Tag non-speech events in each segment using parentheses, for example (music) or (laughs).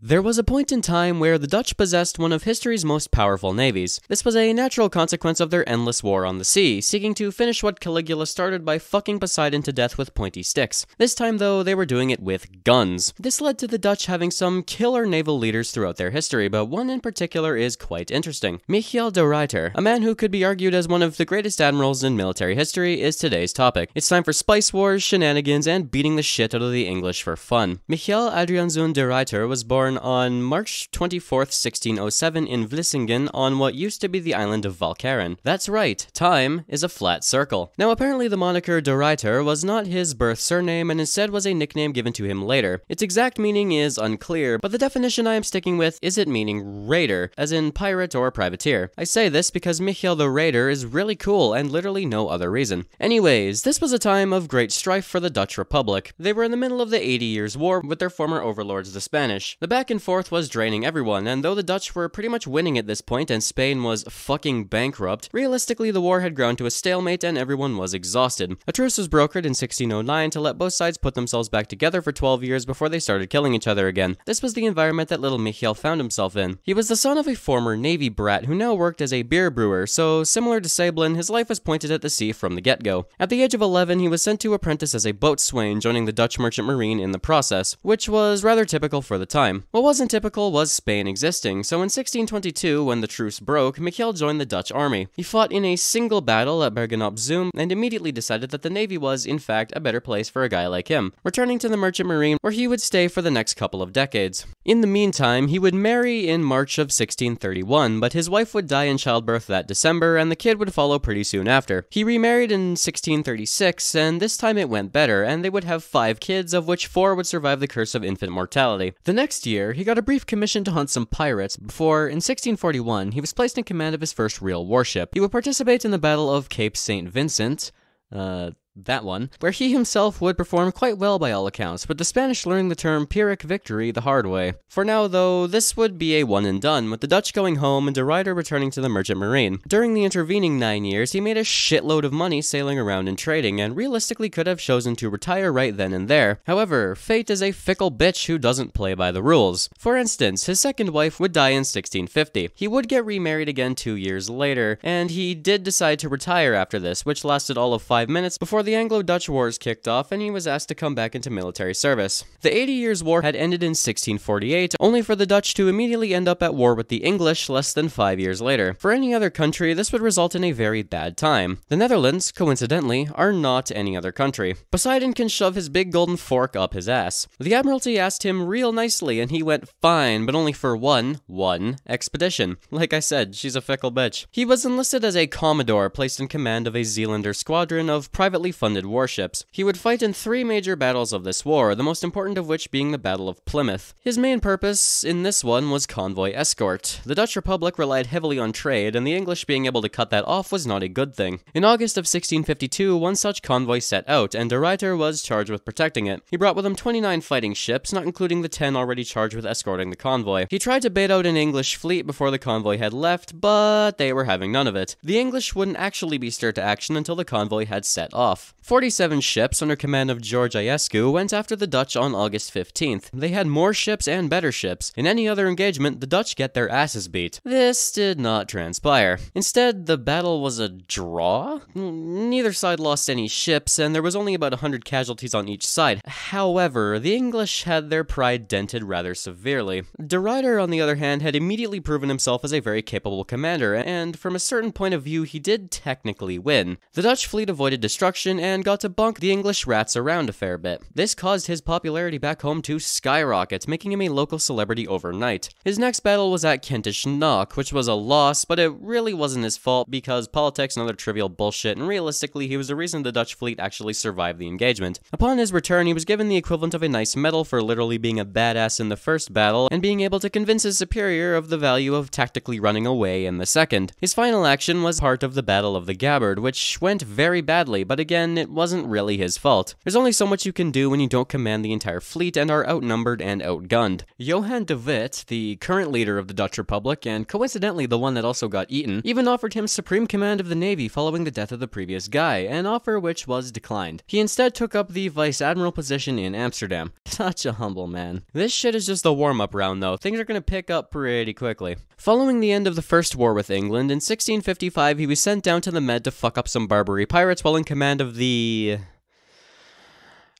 There was a point in time where the Dutch possessed one of history's most powerful navies. This was a natural consequence of their endless war on the sea, seeking to finish what Caligula started by fucking Poseidon to death with pointy sticks. This time, though, they were doing it with guns. This led to the Dutch having some killer naval leaders throughout their history, but one in particular is quite interesting. Michiel de Ruyter, a man who could be argued as one of the greatest admirals in military history, is today's topic. It's time for spice wars, shenanigans, and beating the shit out of the English for fun. Michiel Adriaenszoon de Ruyter was born born on March 24, 1607, in Vlissingen on what used to be the island of Walcheren. That's right, time is a flat circle. Now, apparently, the moniker De Ruyter was not his birth surname and instead was a nickname given to him later. Its exact meaning is unclear, but the definition I am sticking with is it meaning raider, as in pirate or privateer. I say this because Michiel the Raider is really cool and literally no other reason. Anyways, this was a time of great strife for the Dutch Republic. They were in the middle of the Eighty Years' War with their former overlords, the Spanish. The back and forth was draining everyone, and though the Dutch were pretty much winning at this point and Spain was fucking bankrupt, realistically the war had grown to a stalemate and everyone was exhausted. A truce was brokered in 1609 to let both sides put themselves back together for 12 years before they started killing each other again. This was the environment that little Michiel found himself in. He was the son of a former Navy brat who now worked as a beer brewer, so similar to Sablin, his life was pointed at the sea from the get-go. At the age of 11, he was sent to apprentice as a boatswain, joining the Dutch merchant marine in the process, which was rather typical for the time. What wasn't typical was Spain existing, so in 1622, when the truce broke, Michiel joined the Dutch army. He fought in a single battle at Bergen op Zoom and immediately decided that the navy was, in fact, a better place for a guy like him, returning to the merchant marine where he would stay for the next couple of decades. In the meantime, he would marry in March of 1631, but his wife would die in childbirth that December and the kid would follow pretty soon after. He remarried in 1636, and this time it went better, and they would have five kids, of which four would survive the curse of infant mortality. The next year, he got a brief commission to hunt some pirates before, in 1641, he was placed in command of his first real warship. He would participate in the Battle of Cape St. Vincent. Uh, that one, where he himself would perform quite well by all accounts, but the Spanish learned the term Pyrrhic victory the hard way. For now, though, this would be a one and done, with the Dutch going home and De Ruyter returning to the merchant marine. During the intervening nine years, he made a shitload of money sailing around and trading, and realistically could have chosen to retire right then and there. However, fate is a fickle bitch who doesn't play by the rules. For instance, his second wife would die in 1650. He would get remarried again two years later, and he did decide to retire after this, which lasted all of five minutes before the Anglo Dutch Wars kicked off and he was asked to come back into military service. The Eighty Years' War had ended in 1648, only for the Dutch to immediately end up at war with the English less than five years later. For any other country, this would result in a very bad time. The Netherlands, coincidentally, are not any other country. Poseidon can shove his big golden fork up his ass. The Admiralty asked him real nicely, and he went fine, but only for one, one expedition. Like I said, she's a fickle bitch. He was enlisted as a Commodore, placed in command of a Zealander squadron of privately funded warships. He would fight in three major battles of this war, the most important of which being the Battle of Plymouth. His main purpose in this one was convoy escort. The Dutch Republic relied heavily on trade, and the English being able to cut that off was not a good thing. In August of 1652, one such convoy set out, and De Ruyter was charged with protecting it. He brought with him 29 fighting ships, not including the 10 already charged with escorting the convoy. He tried to bait out an English fleet before the convoy had left, but they were having none of it. The English wouldn't actually be stirred to action until the convoy had set off. 47 ships under command of George Ayscue went after the Dutch on August 15th. They had more ships and better ships. In any other engagement, the Dutch get their asses beat. This did not transpire. Instead, the battle was a draw? Neither side lost any ships, and there was only about 100 casualties on each side. However, the English had their pride dented rather severely. De Ruyter, on the other hand, had immediately proven himself as a very capable commander, and from a certain point of view, he did technically win. The Dutch fleet avoided destruction and got to bunk the English rats around a fair bit. This caused his popularity back home to skyrocket, making him a local celebrity overnight. His next battle was at Kentish Knock, which was a loss, but it really wasn't his fault because politics and other trivial bullshit, and realistically, he was the reason the Dutch fleet actually survived the engagement. Upon his return, he was given the equivalent of a nice medal for literally being a badass in the first battle and being able to convince his superior of the value of tactically running away in the second. His final action was part of the Battle of the Gabbard, which went very badly, but again, again, it wasn't really his fault. There's only so much you can do when you don't command the entire fleet and are outnumbered and outgunned. Johan de Witt, the current leader of the Dutch Republic, and coincidentally the one that also got eaten, even offered him supreme command of the navy following the death of the previous guy, an offer which was declined. He instead took up the vice admiral position in Amsterdam. (laughs) Such a humble man. This shit is just a warm up round though, things are gonna pick up pretty quickly. Following the end of the First War with England, in 1655 he was sent down to the Med to fuck up some Barbary pirates while in command of the.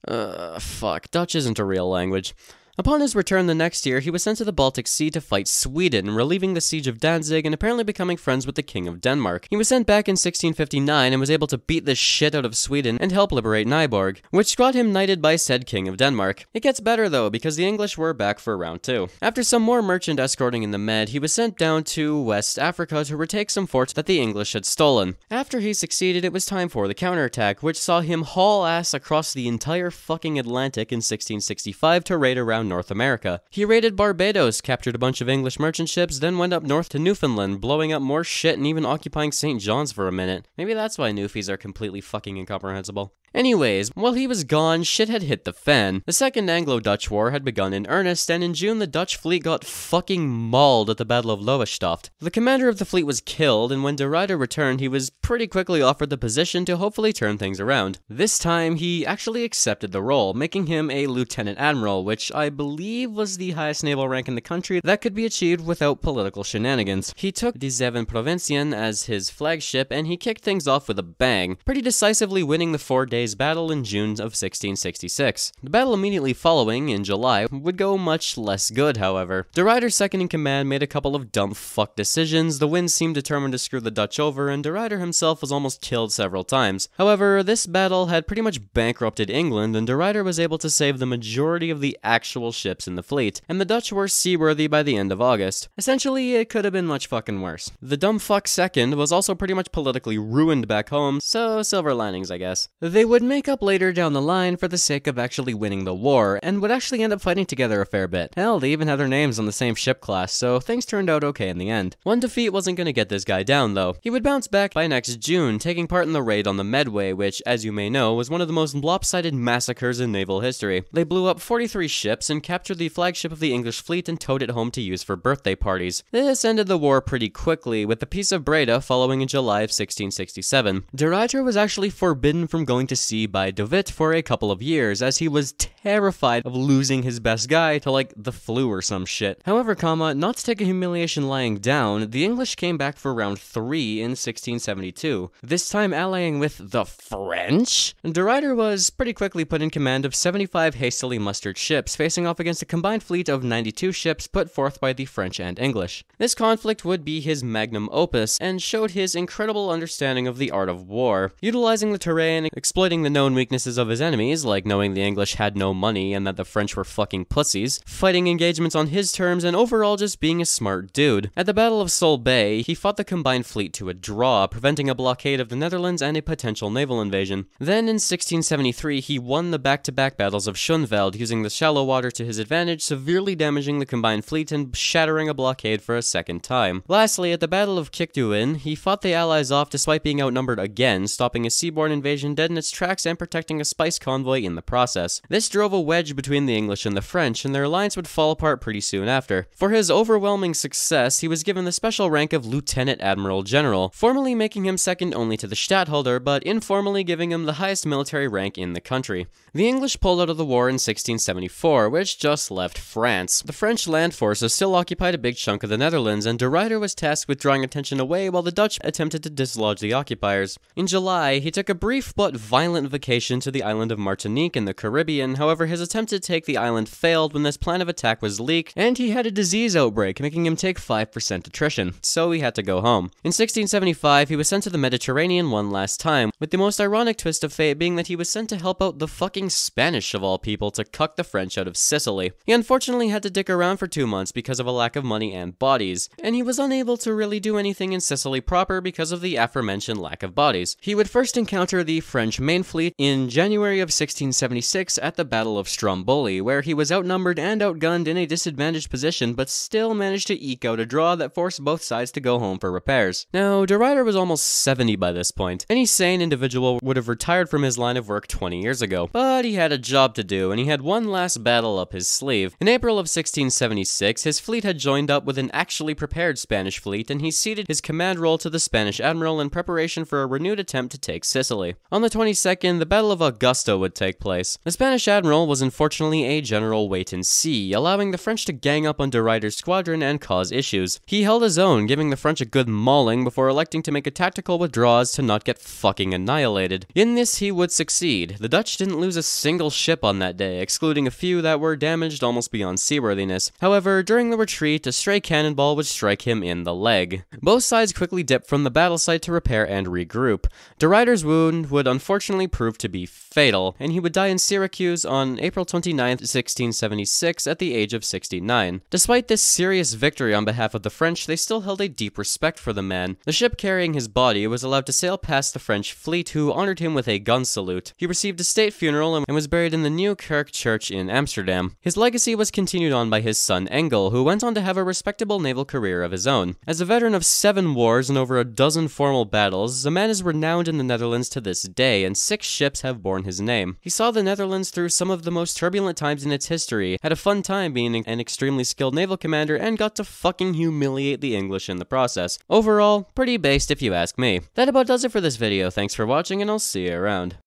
Uh, fuck. Dutch isn't a real language. Upon his return the next year, he was sent to the Baltic Sea to fight Sweden, relieving the siege of Danzig and apparently becoming friends with the King of Denmark. He was sent back in 1659 and was able to beat the shit out of Sweden and help liberate Nyborg, which got him knighted by said King of Denmark. It gets better though, because the English were back for round two. After some more merchant escorting in the Med, he was sent down to West Africa to retake some forts that the English had stolen. After he succeeded, it was time for the counterattack, which saw him haul ass across the entire fucking Atlantic in 1665 to raid around North America. He raided Barbados, captured a bunch of English merchant ships, then went up north to Newfoundland, blowing up more shit and even occupying St. John's for a minute. Maybe that's why Newfies are completely fucking incomprehensible. Anyways, while he was gone, shit had hit the fan. The Second Anglo Dutch War had begun in earnest, and in June the Dutch fleet got fucking mauled at the Battle of Lowestoft. The commander of the fleet was killed, and when De Ruyter returned, he was pretty quickly offered the position to hopefully turn things around. This time, he actually accepted the role, making him a lieutenant admiral, which I believe was the highest naval rank in the country that could be achieved without political shenanigans. He took the Zeven Provinciën as his flagship, and he kicked things off with a bang, pretty decisively winning the four days battle in June of 1666. The battle immediately following, in July, would go much less good, however. De Ruyter's second in command made a couple of dumb fuck decisions, the wind seemed determined to screw the Dutch over, and De Ruyter himself was almost killed several times. However, this battle had pretty much bankrupted England, and De Ruyter was able to save the majority of the actual ships in the fleet, and the Dutch were seaworthy by the end of August. Essentially, it could have been much fucking worse. The dumb fuck second was also pretty much politically ruined back home, so silver linings, I guess. They would make up later down the line for the sake of actually winning the war, and would actually end up fighting together a fair bit. Hell, they even had their names on the same ship class, so things turned out okay in the end. One defeat wasn't gonna get this guy down, though. He would bounce back by next June, taking part in the raid on the Medway, which, as you may know, was one of the most lopsided massacres in naval history. They blew up 43 ships and captured the flagship of the English fleet and towed it home to use for birthday parties. This ended the war pretty quickly, with the Peace of Breda following in July of 1667. De Ruyter was actually forbidden from going to sea by De Witt for a couple of years, as he was terrified of losing his best guy to like the flu or some shit. However, comma, not to take a humiliation lying down, the English came back for round 3 in 1672, this time allying with the French. De Ruyter was pretty quickly put in command of 75 hastily mustered ships, facing off against a combined fleet of 92 ships put forth by the French and English. This conflict would be his magnum opus and showed his incredible understanding of the art of war, utilizing the terrain, exploiting the known weaknesses of his enemies, like knowing the English had no money and that the French were fucking pussies, fighting engagements on his terms, and overall just being a smart dude. At the Battle of Solebay, he fought the combined fleet to a draw, preventing a blockade of the Netherlands and a potential naval invasion. Then in 1673, he won the back-to-back battles of Schooneveld, using the shallow water to his advantage, severely damaging the combined fleet and shattering a blockade for a second time. Lastly, at the Battle of Kijkduin, he fought the Allies off despite being outnumbered again, stopping a seaborne invasion dead in its tracks and protecting a spice convoy in the process. This drove a wedge between the English and the French, and their alliance would fall apart pretty soon after. For his overwhelming success, he was given the special rank of Lieutenant Admiral General, formally making him second only to the Stadtholder, but informally giving him the highest military rank in the country. The English pulled out of the war in 1674, which just left France. The French land forces still occupied a big chunk of the Netherlands, and De Ruyter was tasked with drawing attention away while the Dutch attempted to dislodge the occupiers. In July, he took a brief but violent vacation to the island of Martinique in the Caribbean, however, his attempt to take the island failed when this plan of attack was leaked, and he had a disease outbreak, making him take 5% attrition, so he had to go home. In 1675, he was sent to the Mediterranean one last time, with the most ironic twist of fate being that he was sent to help out the fucking Spanish of all people to cuck the French out of Sicily. He unfortunately had to dick around for two months because of a lack of money and bodies, and he was unable to really do anything in Sicily proper because of the aforementioned lack of bodies. He would first encounter the French main fleet in January of 1676 at the Battle of Stromboli, where he was outnumbered and outgunned in a disadvantaged position, but still managed to eke out a draw that forced both sides to go home for repairs. Now, De Ruyter was almost 70 by this point. Any sane individual would have retired from his line of work 20 years ago, but he had a job to do, and he had one last battle up his sleeve. In April of 1676, his fleet had joined up with an actually prepared Spanish fleet, and he ceded his command role to the Spanish admiral in preparation for a renewed attempt to take Sicily. On the 22nd, the Battle of Augusta would take place. The Spanish admiral was unfortunately a general wait and see, allowing the French to gang up on De Ruyter's squadron and cause issues. He held his own, giving the French a good mauling before electing to make a tactical withdrawals to not get fucking annihilated. In this, he would succeed. The Dutch didn't lose a single ship on that day, excluding a few that were damaged almost beyond seaworthiness. However, during the retreat, a stray cannonball would strike him in the leg. Both sides quickly dipped from the battle site to repair and regroup. De Ruyter's wound would unfortunately prove to be fatal, and he would die in Syracuse on April 29, 1676, at the age of 69. Despite this serious victory on behalf of the French, they still held a deep respect for the man. The ship carrying his body was allowed to sail past the French fleet, who honored him with a gun salute. He received a state funeral and was buried in the New Kerk Church in Amsterdam. His legacy was continued on by his son Engel, who went on to have a respectable naval career of his own. As a veteran of seven wars and over a dozen formal battles, the man is renowned in the Netherlands to this day, and six ships have borne his name. He saw the Netherlands through some of the most turbulent times in its history, had a fun time being an extremely skilled naval commander, and got to fucking humiliate the English in the process. Overall, pretty based if you ask me. That about does it for this video, thanks for watching, and I'll see you around.